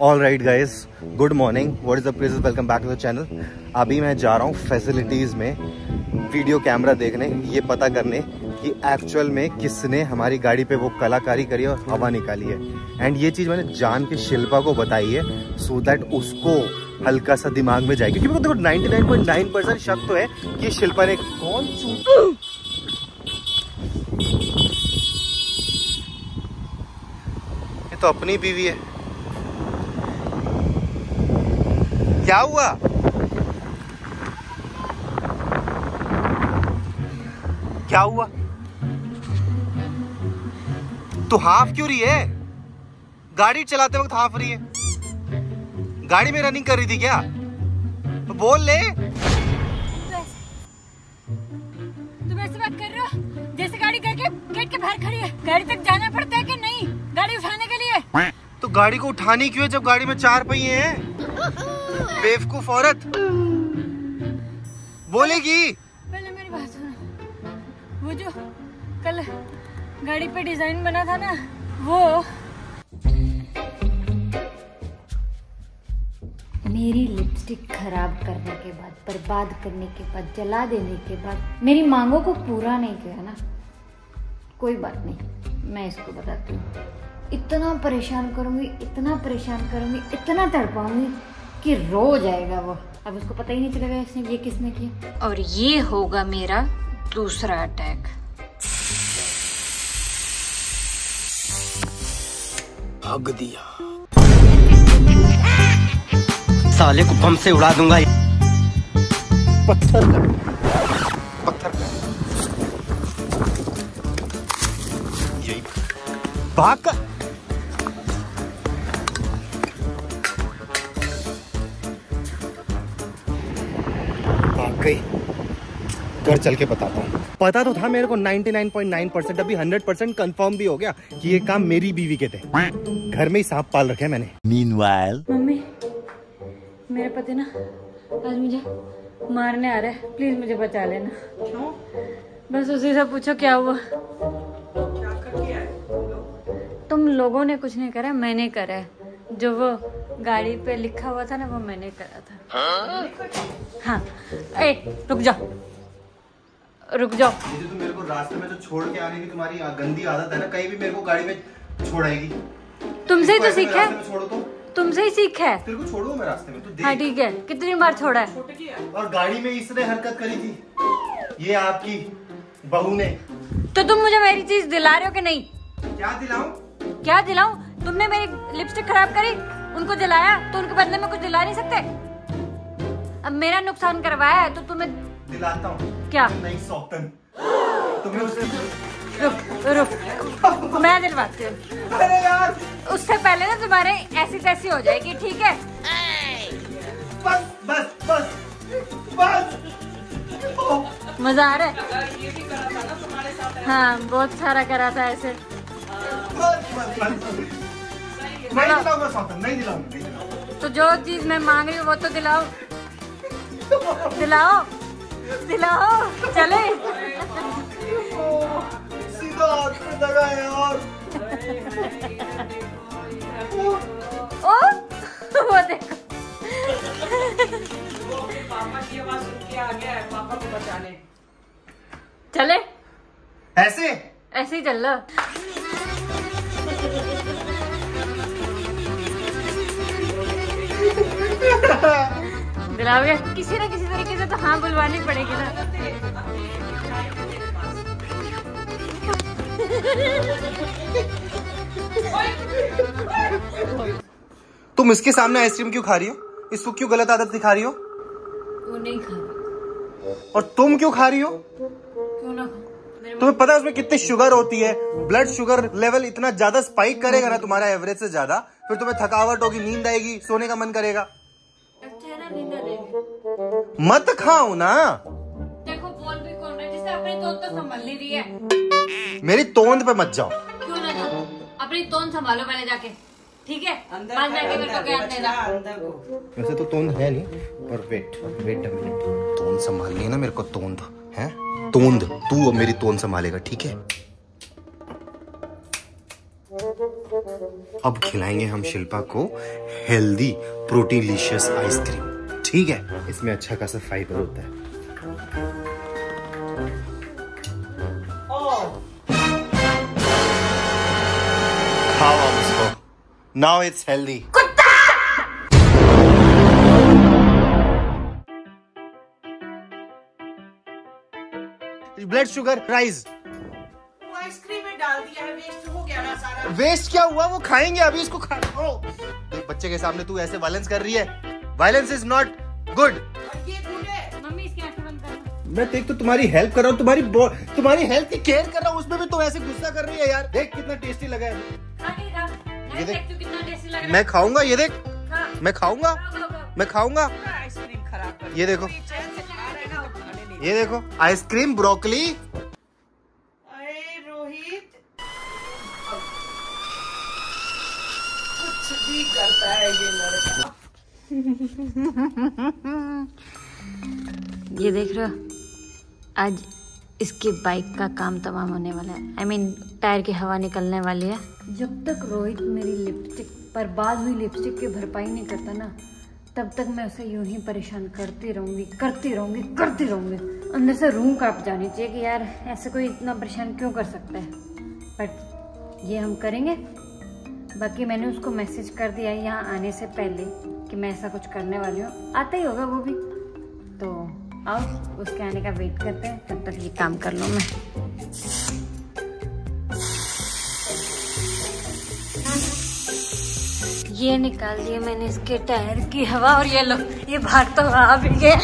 All right guys good morning what is the place welcome back to the channel अभी मैं जा रहा हूँ फैसिलिटीज़ में वीडियो कैमरा देखने, ये पता करने कि एक्चुअल में किसने हमारी गाड़ी पे वो कलाकारी करी और हवा निकाली है। एंड ये चीज़ मैंने जान के शिल्पा को बताई है सो so दैट उसको हल्का सा दिमाग में जाएगी। क्योंकि देखो 99.9 परसेंट शक तो है कि शिल्पा ने कौन ये तो अपनी बीवी है। क्या हुआ? क्या हुआ? तो हाफ़ क्यों रही है? गाड़ी चलाते वक्त हाफ़ रही है। गाड़ी में रनिंग कर रही थी क्या? तो बोल ले। तुम ऐसे बात कर रहे हो? जैसे गाड़ी करके गेट के बाहर खड़ी है। गाड़ी तक जाना पड़ता है कि नहीं? गाड़ी उठाने के लिए? तो गाड़ी को उठानी क्यों है जब गाड़ी में चार पहिए हैं? बेवकूफ़ औरत। बोलेगी। पहले मेरी बात सुनो। वो जो कल गाड़ी पे डिज़ाइन बना था ना, वो मेरी लिपस्टिक खराब करने के बाद, बर्बाद करने के बाद, जला देने के बाद, मेरी मांगों को पूरा नहीं किया ना। कोई बात नहीं, मैं इसको बताती हूँ। इतना परेशान करूँगी इतना परेशान करूँगी इतना तड़पाऊँगी कि रो जाएगा वो। अब उसको पता ही नहीं चलेगा इसने ये किसने किया। और ये होगा मेरा दूसरा अटैक भाग दिया। साले को बम से उड़ा दूँगा। पत्थर कर। पत्थर कर। यही। भाग कर। घर चल के बताता हूँ। पता तो था मेरे को 99.9 परसेंट अभी 100 परसेंट कन्फर्म भी हो गया कि ये काम मेरी बीवी के थे। घर में ही सांप पाल रखे मैंने। Meanwhile, मम्मी मेरे पति ना आज मुझे मारने आ रहे हैं। प्लीज़ मुझे बचा लेना। क्यों? बस उसी से पूछो क्या हुआ? तुम लोगों ने कुछ नहीं करा मैंने करा है। जो वो गाड़ी पे लिखा हुआ था ना वो मैंने करा था। हाँ। ए रुक जाओ। रुक जाओ। ये जो मेरे को रास्ते में जो छोड़ के आने की तुम्हारी गंदी आदत है ना कहीं भी मेरे को गाड़ी में छोड़ाएगी तुमसे ही तो सीखा है। छोड़ो तो। तुमसे ही सीखा है। तेरे को छोड़ो मैं रास्ते में? तू हाँ ठीक है। कितनी बार छोड़ा है? और गाड़ी में इसने हरकत करी थी। ये आपकी बहू ने। तो तुम मुझे मेरी चीज़ दिला रहे हो कि नहीं? क्या दिलाऊं? क्या दिलाऊं? तुमने मेरी लिपस्टिक खराब करी उनको जलाया तो उनके बदले में कुछ दिला नहीं सकते? अब मेरा नुकसान करवाया है तो तुम्हें दिलाता हूँ क्या नहीं सौतन तुम्हें रुक रुक मैं दिलवाती हूँ अरे यार! उससे पहले ना तुम्हारे ऐसी तैसी हो जाएगी ठीक है? बस बस बस बस। मज़ा आ रहा है? हाँ बहुत सारा करा था ऐसे। नहीं दिलाऊँगा सौतन नहीं दिलाऊँगा। तो जो चीज़ मैं मांग रही हूँ वो तो दिलाओ। दिलाओ। दिलाओ चले। सीधा हाथ पे दगा यार। ओ वो देखो। पापा की आवाज़ सुन के आ गया है पापा को बचाने चले। ऐसे? ऐसे ही चल लो। दिलाओगे किसी ना किसी तरीके से तो हाँ बुलवानी पड़ेगी ना। तुम इसके सामने आइसक्रीम क्यों खा रही हो? इसको क्यों गलत आदत दिखा रही हो? वो नहीं खा रही। और तुम क्यों खा रही हो? क्यों ना खा? तुम्हें पता है उसमें कितनी शुगर होती है? ब्लड शुगर लेवल इतना ज़्यादा स्पाइक करेगा ना तुम्हारा एवरेज से ज़्यादा फिर तुम्हें थकावट होगी नींद आएगी सोने का मन करेगा। मत खाओ ना देखो बोल भी कौन रहा है जिससे अपनी तोन तो संभाल नहीं रही है मेरी तोंद पे मत जाओ क्यों ना जाओ अपनी तोन संभालो पहले जाके ठीक है अंदर में आके मेरे को ज्ञान देना अंदर को वैसे तो तोंद है नहीं पर वेट वेट अ मिनट तोंद संभालनी है ना मेरे को तोंद है तोंद तू अब मेरी तोंद संभालेगा ठीक है अब खिलाएँगे हम शिल्पा को हेल्दी प्रोटीनलिशियस आइसक्रीम ठीक है इसमें अच्छा खासा फाइबर होता है। खाओ अब इसको। Now it's healthy blood sugar rise ice cream में डाल दिया है वेस्ट हो गया ना सारा। वेस्ट क्या हुआ? वो खाएँगे अभी इसको खा ओ, बच्चे के सामने तू ऐसे वायलेंस कर रही है। Violence is not good. मैं देख तो तुम्हारी हेल्प कर रहा हूँ तुम्हारी तुम्हारी हेल्थ की केयर कर रहा हूँ उसमें भी तुम ऐसे गुस्सा कर रही है यार। देख कितना टेस्टी लगा है। ये मैं देख। देखती कितना टेस्टी लग मैं खाऊँगा ये देख। मैं खाऊँगा। मैं खाऊँगा। आइसक्रीम खराब ये देखो। कोई चैन से खा रहा है ना वो खाने नहीं ये देखो। आइसक्रीम ब्रोकली अरे रोहित कुछ भी करता है ये लड़का ये देख रहे हो? आज इसकी बाइक का काम तमाम होने वाला है। I I mean mean, tyre की हवा निकलने वाली है। जब तक रोहित मेरी लिपस्टिक पर बाद हुई लिपस्टिक की भरपाई नहीं करता ना तब तक मैं उसे यूँ ही परेशान करती रहूँगी करती रहूँगी करती रहूँगी। अंदर से रूह काँप जानी चाहिए कि यार ऐसे कोई इतना परेशान क्यों कर सकता है? बट ये हम करेंगे बाकी मैंने उसको मैसेज कर दिया है यहाँ आने से पहले कि मैं ऐसा कुछ करने वाली हूँ। आता ही होगा वो भी। तो आओ, उसके आने का वेट करते हैं, तब तक ये काम कर लूँ मैं। ये निकाल दिया मैंने इसके टायर की हवा और ये लो, ये भाग तो आ भी गया।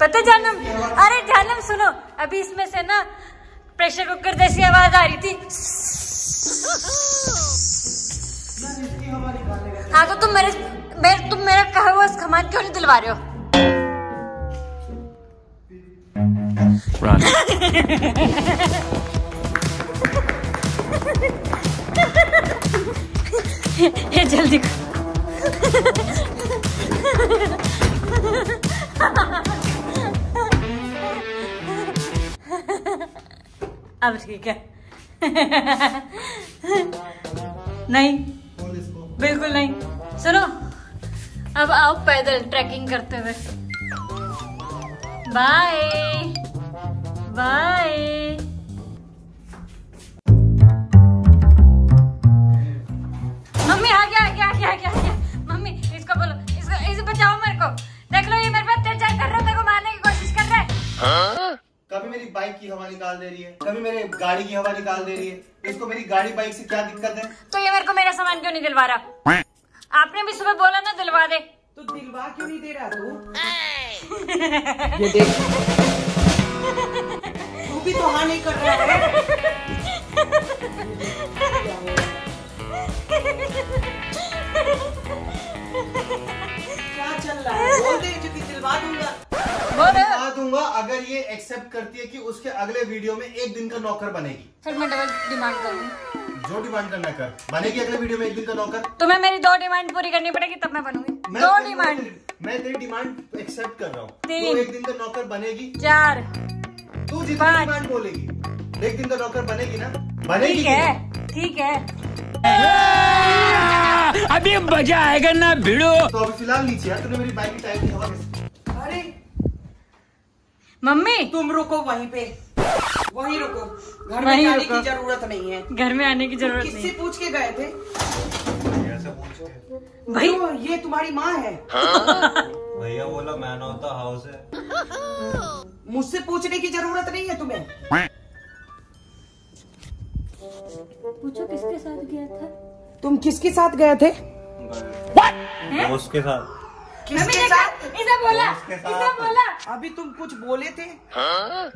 पता जानम, अरे जानम सुनो, अभी इसमें से ना प्रेशर कुकर जैसी आवाज़ आ रही थी हाँ तो तुम मेरे मेरे तुम मेरा कहा हुआ सामान क्यों नहीं दिलवा रहे हो ये जल्दी। अब ठीक है। नहीं बिल्कुल नहीं। सुनो अब आओ पैदल ट्रैकिंग करते हुए। बाय। बाय। मम्मी आ गया आ गया आ गया आ गया, बाइक की हवा निकाल दे रही है कभी मेरे गाड़ी की हवा निकाल दे रही है इसको मेरी गाड़ी बाइक से क्या दिक्कत है? तो ये मेरे को मेरा सामान क्यों नहीं दिलवा रहा? आपने भी सुबह बोला ना दिलवा दे। तो दिलवा क्यों नहीं दे रहा तू? ये देख। तू भी तो हाँ नहीं कर रहा है। ये एक्सेप्ट करती है कि उसके अगले वीडियो में एक दिन का नौकर बनेगी। फिर मैं डबल डिमांड करूँगी जो डिमांड करना कर। बनेगी अगले वीडियो में एक दिन का नौकर? तुम्हें मेरी दो डिमांड पूरी करनी पड़ेगी तब मैं बनूँगी। मैं दो डिमांड मैं तेरी डिमांड एक्सेप्ट कर रहा हूँ। तीन। एक दिन का नौकर बनेगी। चार। तू जितनी डिमांड बोलेगी एक दिन का नौकर बनेगी ना? बनेगी ठीक है ठीक है। अभी मज़ा आएगा ना भिड़ो। तो अभी फ़िलहाल नीचे यार तूने मेरी बाइक की टायर की हवा मम्मी! तुम रुको वहीं पे। वहीं रुको। घर में रुको। की ज़रूरत नहीं है। घर में आने की ज़रूरत किससे नहीं। पूछ के गए थे? भाई। तो ये तुम्हारी माँ है। भैया बोला मैन ऑफ़ द हाउस है। मुझसे पूछने की ज़रूरत नहीं है तुम्हें। पूछो किसके साथ गया था? तुम किसके साथ गए थे? उसके साथ। किसके साथ? इसे बोला इसे बोला। अभी तुम कुछ बोले थे?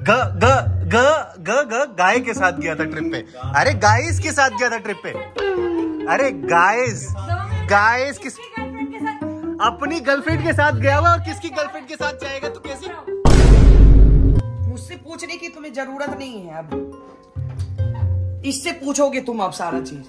ग ग ग ग ग गाय के साथ गया था ट्रिप पे। अरे गाइस के साथ गया था ट्रिप पे। अरे गाइस गाइस किस गर्लफ्रेंड के साथ। अपनी गर्लफ्रेंड के साथ गया हुआ और किसकी गर्लफ्रेंड के साथ जाएगा? तो कैसे मुझसे पूछने की तुम्हें ज़रूरत नहीं है अब। इससे पूछोगे तुम अब सारा चीज़।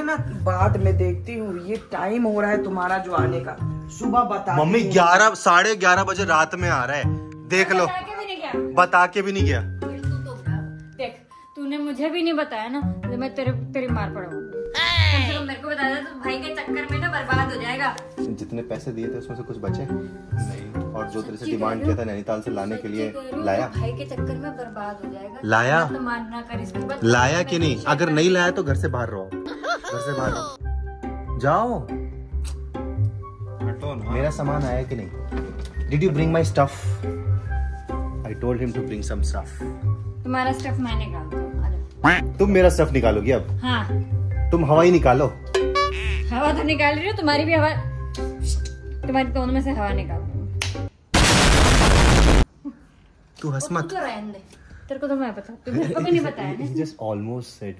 तुम्हें ना बाद में देखती हूँ ये टाइम हो रहा है तुम्हारा जो आने का। सुबह बता मम्मी ग्यारह साढ़े ग्यारह बजे रात में आ रहा है। देख लो। बता के भी नहीं गया। बता के भी नहीं गया। फिर तू तूने मुझे भी नहीं बताया ना तो मैं तेरे तेरी मार पड़ाऊँगी कम मेरे को बता दे तो भाई के चक्कर में ना बर्बाद हो जाएगा। जितने पैसे दिए थे उसमें से कुछ बचे? नहीं और जो तेरे से डिमांड किया था नैनीताल से लाने के लिए लाया? तो भाई के चक्कर में बर्बाद हो जाएगा। लाया? तो मानना कर इसके बाद लाया कि नहीं? अगर नहीं लाया तो घर से बाहर रहो। घर से बाहर जाओ। हटो ना। मेरा सामान आया कि नहीं? Did you bring my stuff I told him to bring some stuff तुम्हारा स्टफ़ मैं निकालता हूँ तुम मेरा स्टफ़ निकालोगी अब? हाँ। तुम हवाई निकालो। हवा तो निकाल रही हो तुम्हारी भी हवा। तुम्हारी दोनों में से हवा निकाल तू हंस मत। दे तेरे को तो मैं तू को भी नहीं बताया ना। जस्ट ऑलमोस्ट सेड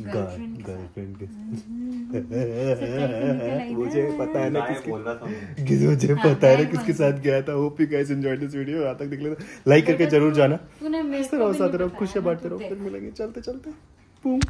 गर्लफ्रेंड मुझे पता है ना किसके? कि मुझे पता है ना किसके साथ गया था। Hope you guys enjoyed this video यहाँ तक देख लेना। लाइक करके ज़रूर जाना। तूने मेरे हँसते रहो साथ रहो खुशियाँ बांटते रहो। फिर मिलेंगे। चलते चलते। बूम